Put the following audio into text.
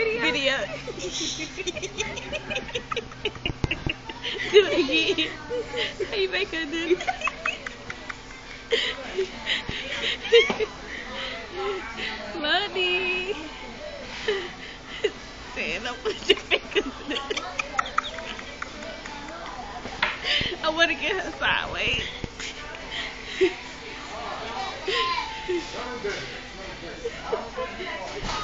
video? Video. do it again. How you make her do it? Money. Stand up with your fingers. I want to get her sideways.